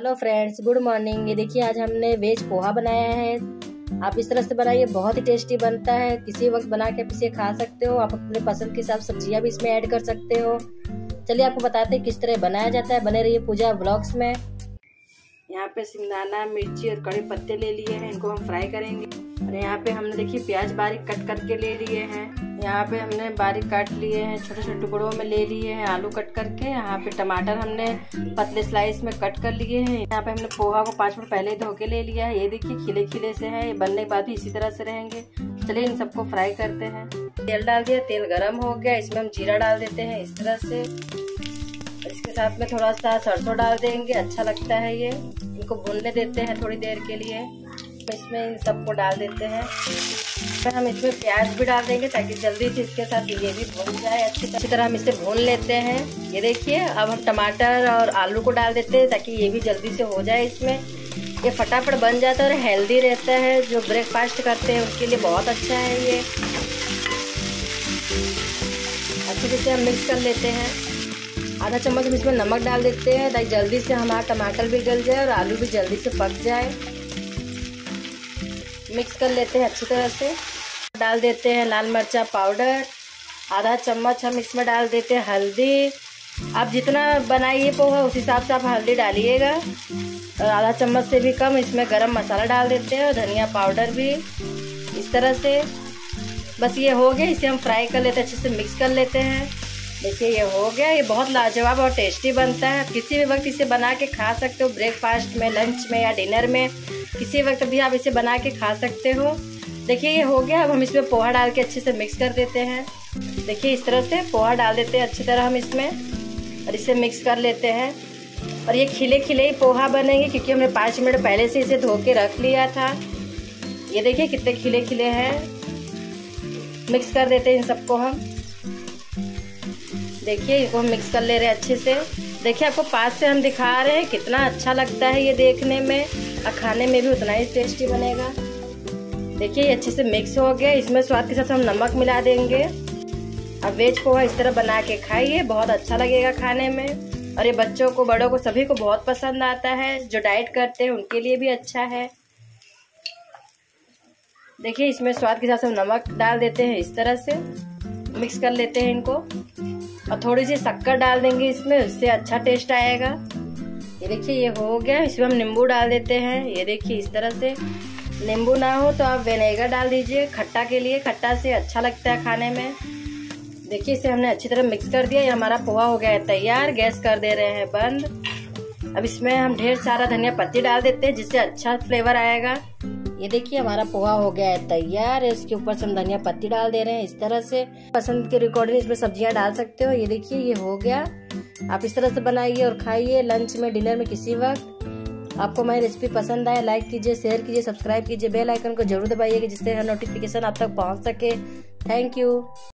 Hello friends good morning ये देखिए, आज हमने वेज पोहा बनाया है। आप इस तरह से बनाइए, बहुत ही टेस्टी बनता है। किसी वक्त बना के आप इसे खा सकते हो। आप अपने पसंद के हिसाब सब्ज़ियाँ भी इसमें ऐड कर सकते हो। चलिए, आपको बताते हैं किस तरह बनाया जाता है। बने रहिए पूजा ब्लॉग्स में। यहाँ पे सिंगदाना, मिर्ची और कड़े पत्ते ले लिए हैं। इनको हम फ्राई करेंगे। और यहाँ पे हमने देखिए, प्याज बारीक कट करके ले लिए हैं। यहाँ पे हमने बारीक काट लिए हैं छोटे छोटे टुकड़ों में ले लिए हैं, आलू कट करके। यहाँ पे टमाटर हमने पतले स्लाइस में कट कर लिए हैं। यहाँ पे हमने पोहा को पाँच मिनट पहले धो के ले लिया है। ये देखिए खिले खिले से है, ये बनने के बाद भी इसी तरह से रहेंगे। चलिए इन सबको फ्राई करते हैं। तेल डाल दिया, तेल गर्म हो गया। इसमें हम जीरा डाल देते हैं इस तरह से। इसके साथ में थोड़ा सा सरसों डाल देंगे। अच्छा लगता है ये। इनको भूनने देते हैं थोड़ी देर के लिए। तो इसमें इन सबको डाल देते हैं। फिर हम इसमें प्याज भी डाल देंगे ताकि जल्दी से इसके साथ ये भी भून जाए अच्छी अच्छी तरह हम इसे भून लेते हैं। ये देखिए, अब हम टमाटर और आलू को डाल देते हैं ताकि ये भी जल्दी से हो जाए इसमें। ये फटाफट बन जाता है और हेल्दी रहता है। जो ब्रेकफास्ट करते हैं उनके लिए बहुत अच्छा है ये। अच्छे से हम मिक्स कर लेते हैं। आधा चम्मच हम इसमें नमक डाल देते हैं ताकि जल्दी से हमारा टमाटर भी गल जाए और आलू भी जल्दी से पक जाए। मिक्स कर लेते हैं अच्छी तरह से। डाल देते हैं लाल मिर्चा पाउडर, आधा चम्मच हम इसमें डाल देते हैं हल्दी। आप जितना बनाइए पोहा, उस हिसाब से आप हल्दी डालिएगा। और आधा चम्मच से भी कम इसमें गरम मसाला डाल देते हैं और धनिया पाउडर भी। इस तरह से। बस ये हो गया, इसे हम फ्राई कर लेते हैं, अच्छे से मिक्स कर लेते हैं। देखिए, ये हो गया, ये बहुत लाजवाब और टेस्टी बनता है। किसी भी वक्त इसे बना के खा सकते हो ब्रेकफास्ट में लंच में या डिनर में। किसी वक्त भी आप इसे बना के खा सकते हो। देखिए, ये हो गया, अब हम इसमें पोहा डाल के अच्छे से मिक्स कर देते हैं। देखिए, इस तरह से पोहा डाल देते हैं, अच्छी तरह हम इसमें। और इसे मिक्स कर लेते हैं। और ये खिले खिले ही पोहा बनेंगे, क्योंकि हमने पाँच मिनट पहले से इसे धो के रख लिया था। ये देखिए, कितने खिले खिले हैं। मिक्स कर देते हैं इन सबको हम। देखिए हम मिक्स कर ले रहे हैं अच्छे से। देखिए, आपको पास से हम दिखा रहे हैं कितना अच्छा लगता है ये देखने में। और खाने में भी उतना ही टेस्टी बनेगा। देखिए, ये अच्छे से मिक्स हो गया। इसमें स्वाद के साथ हम नमक मिला देंगे। अब वेज पोहा इस तरह बना के खाइए। बहुत अच्छा लगेगा खाने में। और ये बच्चों को, बड़ों को, सभी को बहुत पसंद आता है। जो डाइट करते हैं, उनके लिए भी अच्छा है। देखिए, इसमें स्वाद के साथ हम नमक डाल देते हैं इस तरह से। मिक्स कर लेते हैं इनको। और थोड़ी सी शक्कर डाल देंगे इसमें, उससे अच्छा टेस्ट आएगा। ये देखिए, ये हो गया। इसमें हम नींबू डाल देते हैं। ये देखिए, इस तरह से। नींबू ना हो तो आप विनेगर डाल दीजिए। खट्टा के लिए, खट्टा से अच्छा लगता है खाने में। देखिए, इसे हमने अच्छी तरह मिक्स कर दिया। ये हमारा पोहा हो गया है, तैयार। गैस कर दे रहे हैं, बंद। अब इसमें हम ढेर सारा धनिया पत्ती डाल देते हैं, जिससे अच्छा फ्लेवर आएगा। ये देखिए, हमारा पोहा हो गया है तैयार। है इसके ऊपर से हम धनिया पत्ती डाल दे रहे हैं इस तरह से। पसंद के रिकॉर्डिंग इसमें सब्ज़ियाँ डाल सकते हो। ये देखिए, ये हो गया। आप इस तरह से बनाइए और खाइए लंच में डिनर में किसी वक्त। आपको हमारी रेसिपी पसंद आए लाइक कीजिए शेयर कीजिए सब्सक्राइब कीजिए। बेल आइकन को ज़रूर दबाइएगा, जिससे नोटिफिकेशन आप तक पहुँच सके। Thank you